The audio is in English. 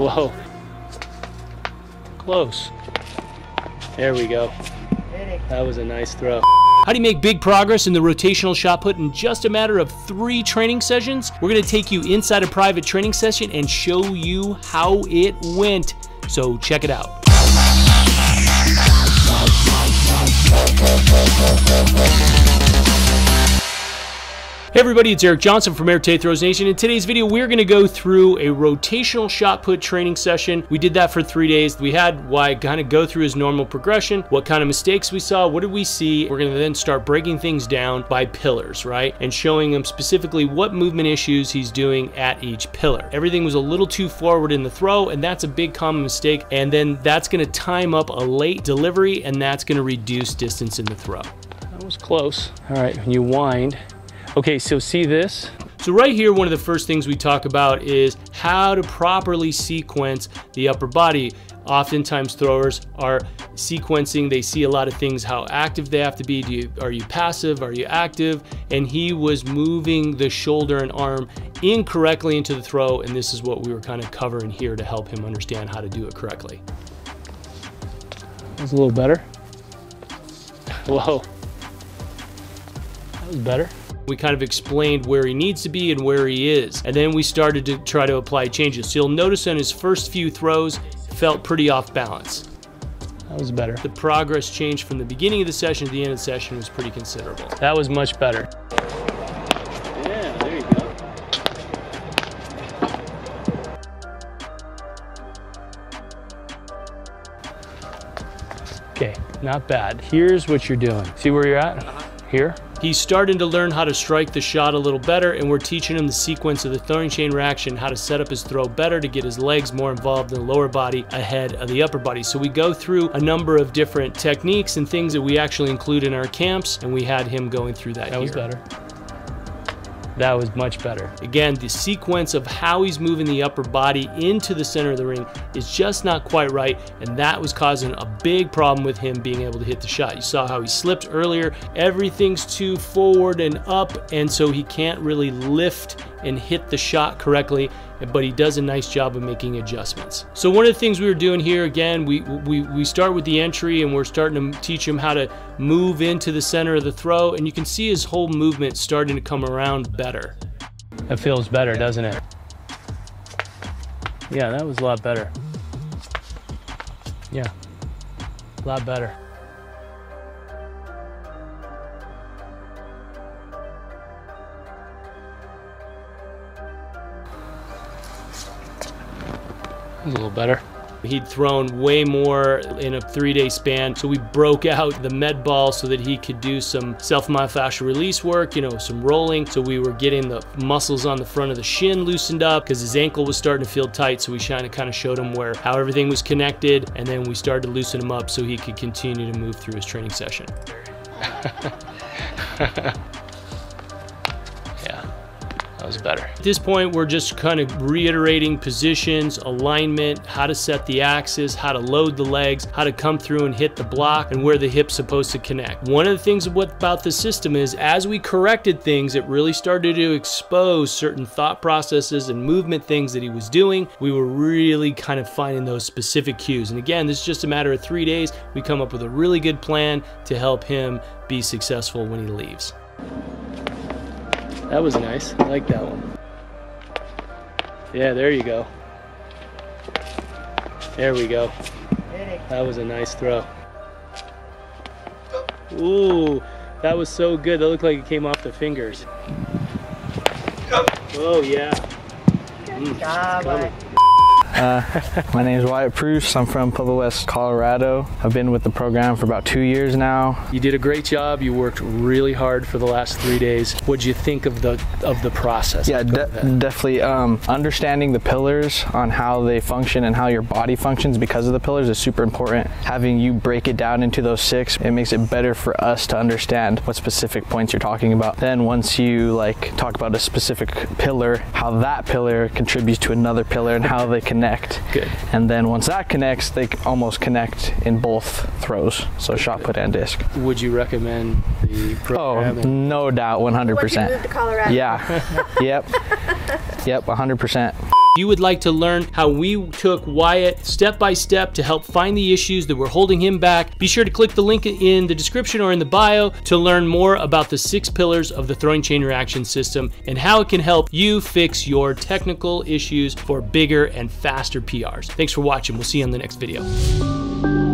Whoa. Close. There we go. That was a nice throw. How do you make big progress in the rotational shot put in just a matter of three training sessions? We're gonna take you inside a private training session and show you how it went. So check it out. Hey everybody, it's Eric Johnson from Arete Throws Nation. In today's video, we're gonna go through a rotational shot put training session. We did that for three days. We had Wyatt kind of go through his normal progression, what kind of mistakes we saw, what did we see. We're gonna then start breaking things down by pillars, right? And showing him specifically what movement issues he's doing at each pillar. Everything was a little too forward in the throw, and that's a big common mistake. And then that's gonna time up a late delivery, and that's gonna reduce distance in the throw. That was close. All right, when you wind, Okay, so see this? So right here, one of the first things we talk about is how to properly sequence the upper body. Oftentimes throwers are sequencing, they see a lot of things, how active they have to be. You, are you passive, are you active? And he was moving the shoulder and arm incorrectly into the throw, and this is what we were kind of covering here to help him understand how to do it correctly. That was a little better. Whoa. That was better. We kind of explained where he needs to be and where he is. And then we started to try to apply changes. So you'll notice on his first few throws, felt pretty off balance. That was better. The progress change from the beginning of the session to the end of the session was pretty considerable. That was much better. Yeah, there you go. Okay, not bad. Here's what you're doing. See where you're at? Uh-huh. Here? He's starting to learn how to strike the shot a little better, and we're teaching him the sequence of the throwing chain reaction, how to set up his throw better to get his legs more involved in the lower body ahead of the upper body. So we go through a number of different techniques and things that we actually include in our camps, and we had him going through that. That here. was better. That was much better. Again, the sequence of how he's moving the upper body into the center of the ring is just not quite right, and that was causing a big problem with him being able to hit the shot. You saw how he slipped earlier. Everything's too forward and up, and so he can't really lift and hit the shot correctly, but he does a nice job of making adjustments. So one of the things we were doing here, again, we, we, we start with the entry and we're starting to teach him how to move into the center of the throw, and you can see his whole movement starting to come around better. That feels better, doesn't it? Yeah, that was a lot better. Yeah, a lot better. A little better. He'd thrown way more in a three day span, so we broke out the med ball so that he could do some self myofascial release work, you know, some rolling. So we were getting the muscles on the front of the shin loosened up because his ankle was starting to feel tight. So we kind of kind of showed him where how everything was connected, and then we started to loosen him up so he could continue to move through his training session. That was better. At this point, we're just kind of reiterating positions, alignment, how to set the axis, how to load the legs, how to come through and hit the block, and where the hip's supposed to connect. One of the things about the system is as we corrected things, it really started to expose certain thought processes and movement things that he was doing. We were really kind of finding those specific cues. And again, this is just a matter of three days. We come up with a really good plan to help him be successful when he leaves. That was nice. I like that one. Yeah, there you go. There we go. That was a nice throw. Ooh, that was so good. That looked like it came off the fingers. Oh, yeah. Good mm, job, uh, my name is Wyatt Bruce. I'm from Pueblo West, Colorado. I've been with the program for about two years now. You did a great job. You worked really hard for the last three days. What'd you think of the of the process? Yeah, de definitely. Um, understanding the pillars on how they function and how your body functions because of the pillars is super important. Having you break it down into those six, it makes it better for us to understand what specific points you're talking about. Then once you like talk about a specific pillar, how that pillar contributes to another pillar and how they connect connect. Good. And then once that connects, they almost connect in both throws, so shot put and disc. Would you recommend the oh, program? Oh, no doubt, 100%. Would you move to Colorado? Yeah. yep. Yep, 100%. You would like to learn how we took Wyatt step by step to help find the issues that were holding him back, be sure to click the link in the description or in the bio to learn more about the six pillars of the throwing chain reaction system and how it can help you fix your technical issues for bigger and faster PRs. Thanks for watching. We'll see you on the next video.